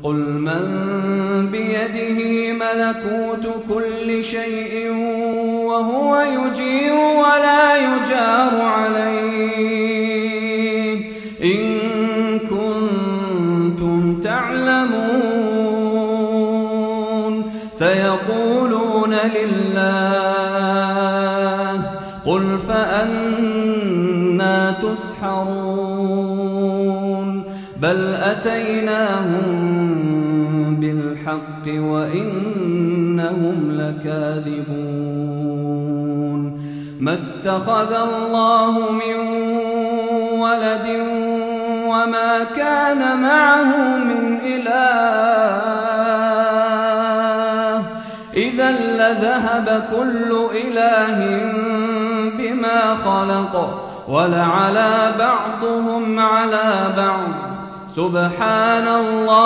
قل من بيده ملكوت كل شيء وهو يجير ولا يجار عليه إن كنتم تعلمون سيقولون لله قل فأنا تسحرون بل أتيناهم بالحق وإنهم لكاذبون ما اتخذ الله من ولد وما كان معه من إله إذا لذهب كل إله بما خلق ولعلى بعضهم على بعض سبحان الله.